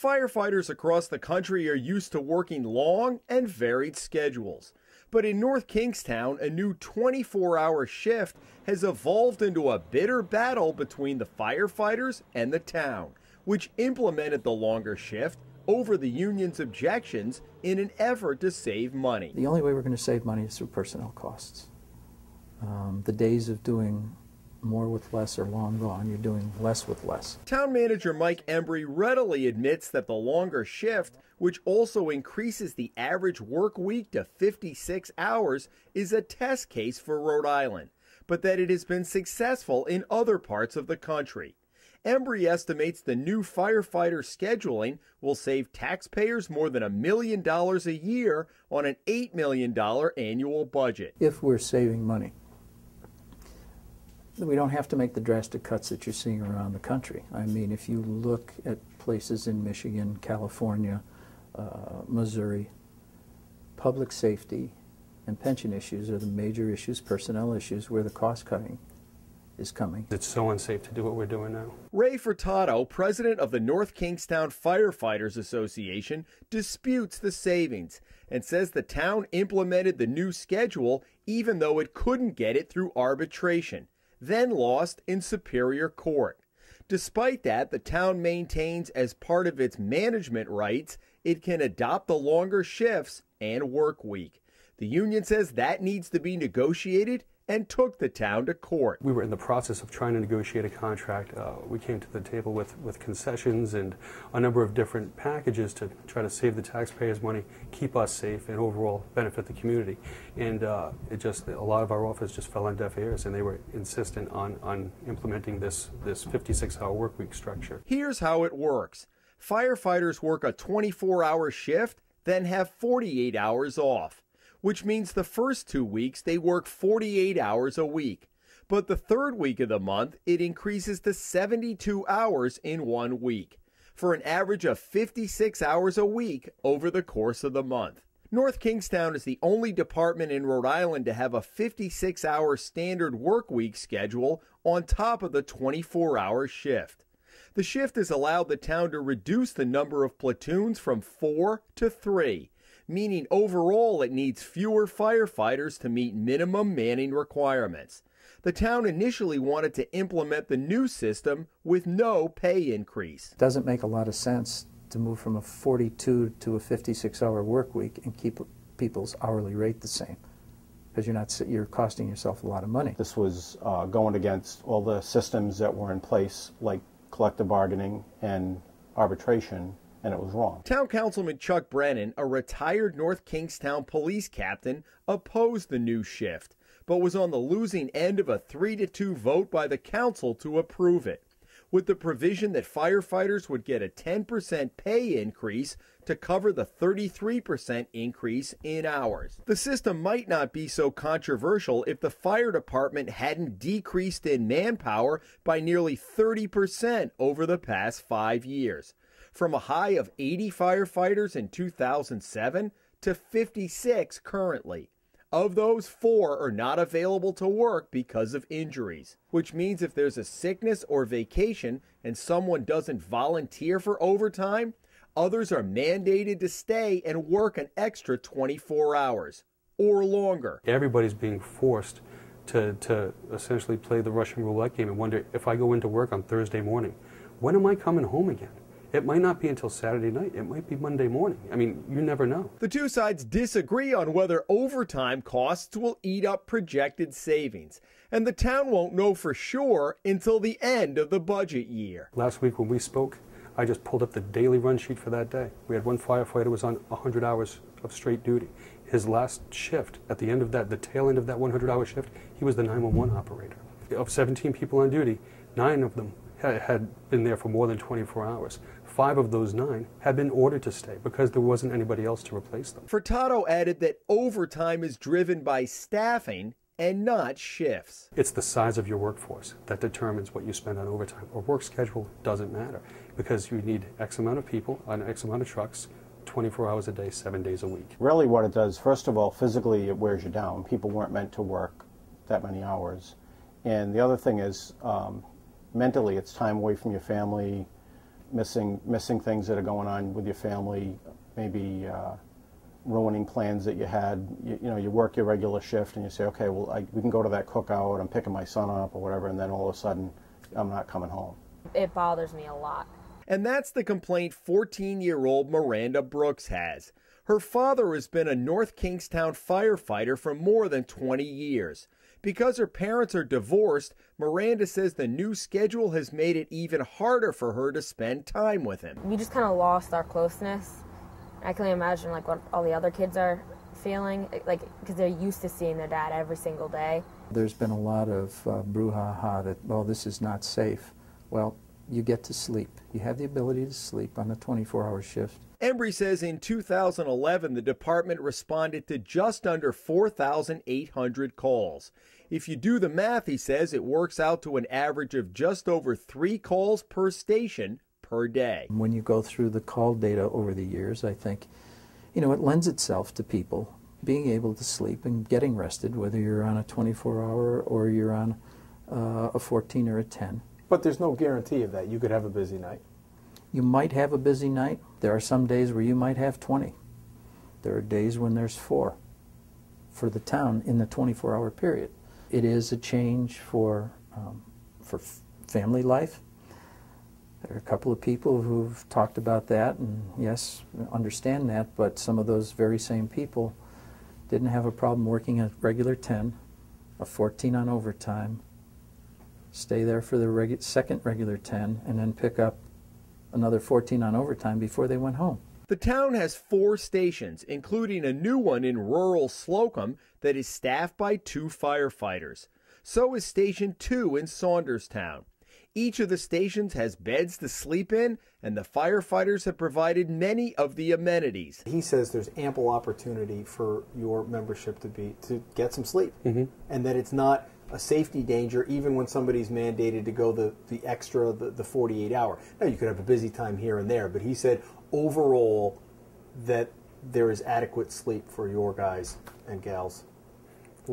Firefighters across the country are used to working long and varied schedules. But in North Kingstown, a new 24 hour shift has evolved into a bitter battle between the firefighters and the town, which implemented the longer shift over the union's objections in an effort to save money. The only way we're going to save money is through personnel costs. Um, the days of doing more with less are long gone. You're doing less with less. Town manager Mike Embury readily admits that the longer shift, which also increases the average work week to 56 hours, is a test case for Rhode Island, but that it has been successful in other parts of the country. Embury estimates the new firefighter scheduling will save taxpayers more than a million dollars a year on an $8 million annual budget. If we're saving money, we don't have to make the drastic cuts that you're seeing around the country. I mean, if you look at places in Michigan, California, uh, Missouri, public safety and pension issues are the major issues, personnel issues, where the cost cutting is coming. It's so unsafe to do what we're doing now. Ray Furtado, president of the North Kingstown Firefighters Association, disputes the savings and says the town implemented the new schedule even though it couldn't get it through arbitration, then lost in Superior Court. Despite that, the town maintains as part of its management rights, it can adopt the longer shifts and work week. The union says that needs to be negotiated and took the town to court. We were in the process of trying to negotiate a contract. Uh, we came to the table with, with concessions and a number of different packages to try to save the taxpayers money, keep us safe, and overall benefit the community. And uh, it just a lot of our office just fell on deaf ears, and they were insistent on on implementing this this 56-hour work week structure. Here's how it works: firefighters work a 24-hour shift, then have 48 hours off which means the first two weeks they work 48 hours a week. But the third week of the month, it increases to 72 hours in one week, for an average of 56 hours a week over the course of the month. North Kingstown is the only department in Rhode Island to have a 56 hour standard work week schedule on top of the 24 hour shift. The shift has allowed the town to reduce the number of platoons from four to three meaning overall it needs fewer firefighters to meet minimum manning requirements. The town initially wanted to implement the new system with no pay increase. It doesn't make a lot of sense to move from a 42 to a 56 hour work week and keep people's hourly rate the same because you're not you're costing yourself a lot of money. This was uh, going against all the systems that were in place like collective bargaining and arbitration and it was wrong. Town Councilman Chuck Brennan, a retired North Kingstown police captain, opposed the new shift, but was on the losing end of a 3 to 2 vote by the council to approve it, with the provision that firefighters would get a 10% pay increase to cover the 33% increase in hours. The system might not be so controversial if the fire department hadn't decreased in manpower by nearly 30% over the past five years from a high of 80 firefighters in 2007 to 56 currently. Of those, four are not available to work because of injuries, which means if there's a sickness or vacation and someone doesn't volunteer for overtime, others are mandated to stay and work an extra 24 hours or longer. Everybody's being forced to, to essentially play the Russian roulette game and wonder if I go into work on Thursday morning, when am I coming home again? It might not be until Saturday night. It might be Monday morning. I mean, you never know. The two sides disagree on whether overtime costs will eat up projected savings, and the town won't know for sure until the end of the budget year. Last week when we spoke, I just pulled up the daily run sheet for that day. We had one firefighter was on 100 hours of straight duty. His last shift, at the end of that, the tail end of that 100 hour shift, he was the 911 operator. Of 17 people on duty, nine of them had been there for more than 24 hours. Five of those nine had been ordered to stay because there wasn't anybody else to replace them. Furtado added that overtime is driven by staffing and not shifts. It's the size of your workforce that determines what you spend on overtime. A work schedule doesn't matter because you need X amount of people on X amount of trucks 24 hours a day, seven days a week. Really, what it does, first of all, physically, it wears you down. People weren't meant to work that many hours. And the other thing is, um, mentally, it's time away from your family, missing missing things that are going on with your family, maybe uh, ruining plans that you had. You, you, know, you work your regular shift and you say, okay, well, I, we can go to that cookout. I'm picking my son up or whatever, and then all of a sudden, I'm not coming home. It bothers me a lot. And that's the complaint 14 year old Miranda Brooks has. Her father has been a North Kingstown firefighter for more than 20 years. Because her parents are divorced, Miranda says the new schedule has made it even harder for her to spend time with him. We just kind of lost our closeness. I can imagine like what all the other kids are feeling, like because they're used to seeing their dad every single day. There's been a lot of uh, brouhaha that, well, this is not safe. Well, you get to sleep. You have the ability to sleep on a 24-hour shift. Embury says in 2011, the department responded to just under 4,800 calls. If you do the math, he says, it works out to an average of just over three calls per station per day. When you go through the call data over the years, I think, you know, it lends itself to people being able to sleep and getting rested, whether you're on a 24 hour or you're on uh, a 14 or a 10. But there's no guarantee of that. You could have a busy night. You might have a busy night. There are some days where you might have 20. There are days when there's four for the town in the 24 hour period. It is a change for, um, for family life. There are a couple of people who've talked about that, and yes, understand that, but some of those very same people didn't have a problem working a regular 10, a 14 on overtime, stay there for the regu second regular 10, and then pick up another 14 on overtime before they went home. The town has four stations, including a new one in rural Slocum that is staffed by two firefighters. So is Station 2 in Saunderstown. Each of the stations has beds to sleep in, and the firefighters have provided many of the amenities. He says there's ample opportunity for your membership to be to get some sleep, mm-hmm. and that it's not a safety danger even when somebody's mandated to go the, the extra the, the 48 hour. Now you could have a busy time here and there, but he said overall that there is adequate sleep for your guys and gals.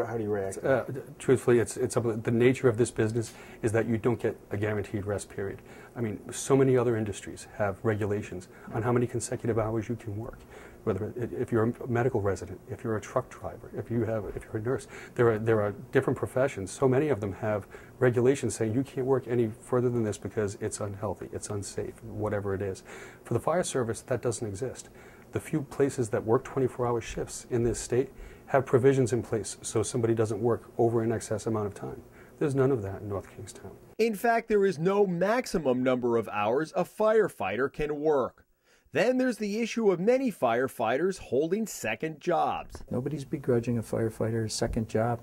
How do you react? Uh, truthfully, it's it's the nature of this business is that you don't get a guaranteed rest period. I mean, so many other industries have regulations on how many consecutive hours you can work. Whether if you're a medical resident, if you're a truck driver, if you have, if you're a nurse, there are there are different professions. So many of them have regulations saying you can't work any further than this because it's unhealthy, it's unsafe, whatever it is. For the fire service, that doesn't exist. The few places that work 24-hour shifts in this state have provisions in place so somebody doesn't work over an excess amount of time. There's none of that in North Kingstown. In fact, there is no maximum number of hours a firefighter can work. Then there's the issue of many firefighters holding second jobs. Nobody's begrudging a firefighter a second job,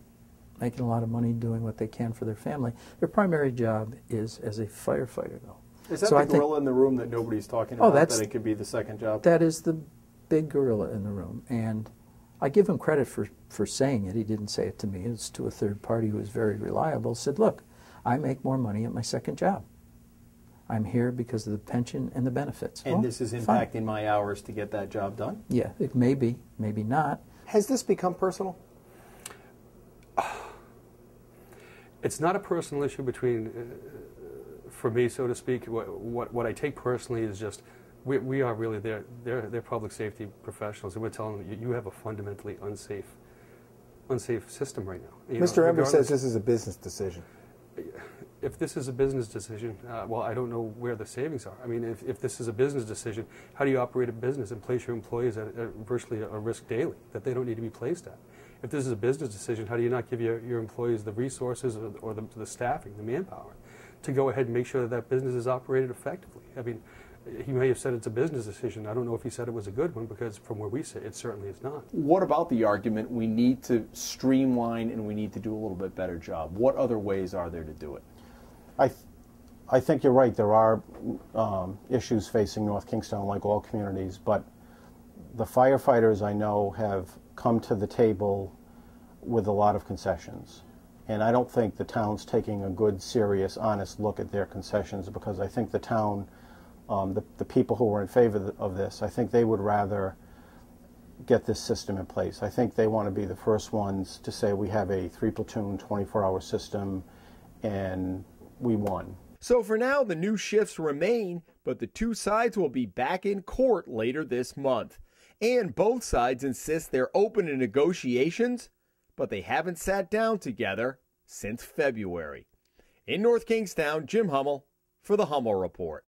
making a lot of money doing what they can for their family. Their primary job is as a firefighter, though. Is that so the I gorilla think, in the room that nobody's talking oh, about? Oh, that's, that it could be the second job? That is the big gorilla in the room. And I give him credit for, for saying it. He didn't say it to me. It's to a third party who was very reliable. Said, look, I make more money at my second job. I'm here because of the pension and the benefits. And well, this is impacting fine. my hours to get that job done? Yeah, it may be, maybe not. Has this become personal? It's not a personal issue between, uh, for me, so to speak. What, what, what I take personally is just we, we are really their, they're, they're public safety professionals, and we're telling them you, you have a fundamentally unsafe, unsafe system right now. You Mr. Embury says this is a business decision. If this is a business decision, uh, well, I don't know where the savings are. I mean, if, if this is a business decision, how do you operate a business and place your employees at, at virtually a risk daily that they don't need to be placed at? If this is a business decision, how do you not give your, your employees the resources or, or the, the staffing, the manpower, to go ahead and make sure that that business is operated effectively? I mean, he may have said it's a business decision. I don't know if he said it was a good one because from where we sit, it certainly is not. What about the argument we need to streamline and we need to do a little bit better job? What other ways are there to do it? I, th- I think you're right. There are um, issues facing North Kingstown, like all communities, but the firefighters I know have come to the table with a lot of concessions. And I don't think the town's taking a good, serious, honest look at their concessions because I think the town um, the, the people who were in favor of this, I think they would rather get this system in place. I think they want to be the first ones to say we have a three platoon, 24 hour system and we won. So for now, the new shifts remain, but the two sides will be back in court later this month. And both sides insist they're open to negotiations, but they haven't sat down together since February. In North Kingstown, Jim Hummel for the Hummel Report.